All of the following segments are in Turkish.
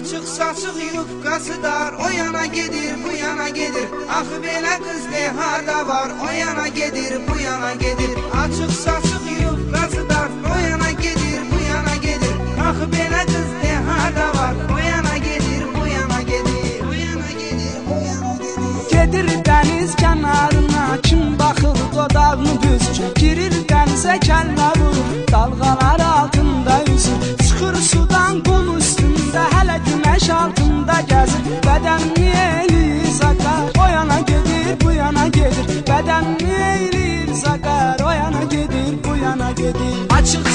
Açıq saçıq yufqası dar O yana gedir bu yana gedir Axı belə qız ne harda var O yana gedir bu yana gedir Açıq saçıq yufqası dar O yana gedir bu yana gedir Axı belə qız ne harda var O yana gedir bu yana gedir Bu yana gedir bu yana gedir Gedir dəniz kənarına kim baxır dodağını büzür Girir dənizə kəlmə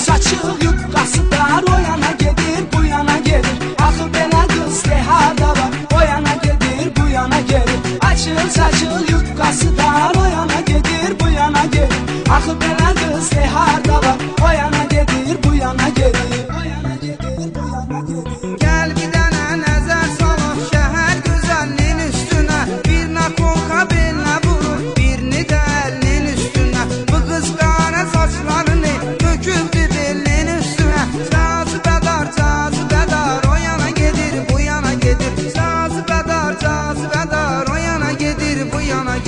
Açıq saçıq yubqası dar o yana gedir bu yana gedir Axı belə qız dehada var. O yana gedir bu yana gelir. Açıl saçıl yubqası dar o yana gedir bu yana gelir. Axı belə qız dehada var. O yana gedir bu yana gedir O yana gedir bu yana gedir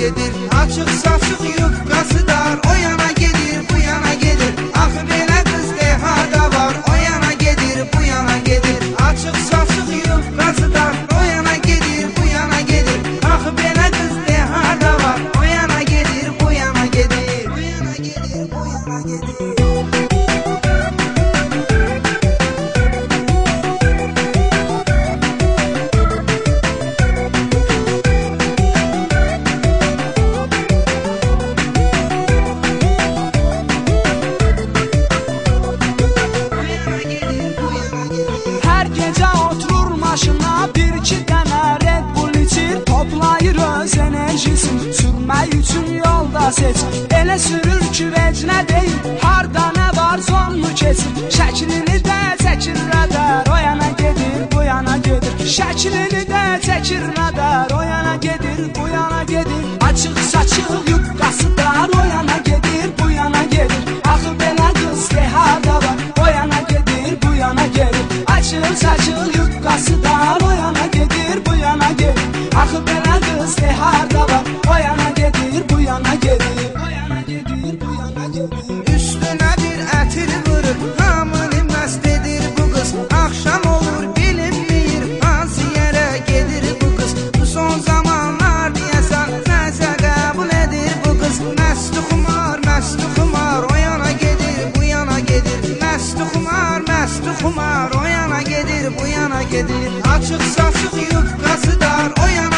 yana gedir Açıq saçıq yufqası dar, o yana gedir, bu yana gedir Axı belə qız dehada var, o yana gedir, bu yana gedir Açıq saçıq yufqası dar, o yana gedir, bu yana gedir Axı belə qız dehada var, o yana gedir, bu yana gedir Bu yana gedir, bu yana gedir faceta gedir Açıq saçıq yufqası dar. O yana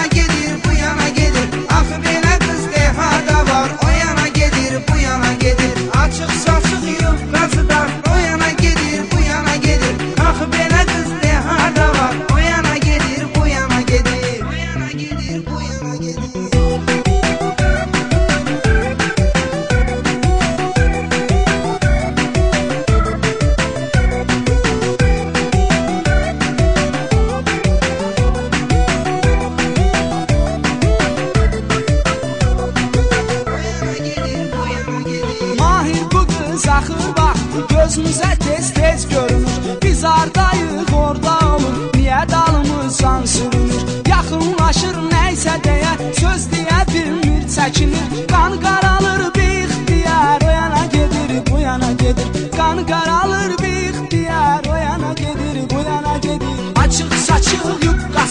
Gözümüzə tez-tez görünür. Biz ardayıq orada olur. Niyə dalımızdan sürünür Yaxınlaşır nəysə deyə Söz deyə bilmir çəkinir Qan qaralır bir ixtiyar O yana gedir bu yana gedir Qan qaralır bir ixtiyar O yana gedir bu yana gedir Açıq saçıq yubqası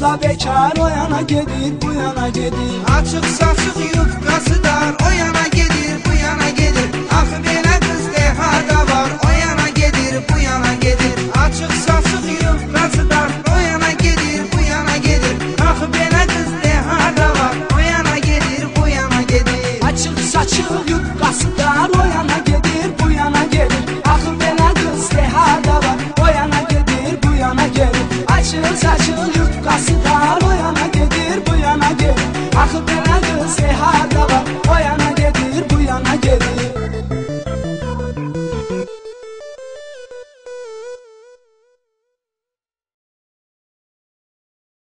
da bekar O yana gedir bu yana gedir Açıq saçıq yufqası dar